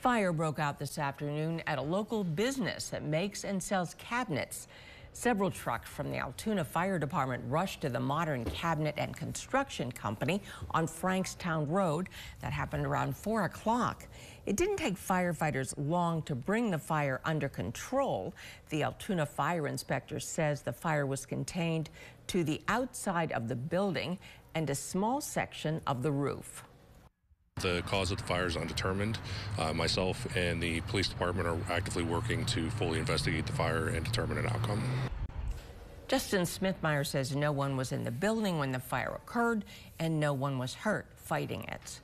Fire broke out this afternoon at a local business that makes and sells cabinets. Several trucks from the Altoona Fire Department rushed to the Modern Cabinet and Construction Company on Frankstown Road. That happened around 4 o'clock. It didn't take firefighters long to bring the fire under control. The Altoona Fire Inspector says the fire was contained to the outside of the building and a small section of the roof. The cause of the fire is undetermined. Uh, myself and the police department are actively working to fully investigate the fire and determine an outcome. Justin Smithmeyer says no one was in the building when the fire occurred and no one was hurt fighting it.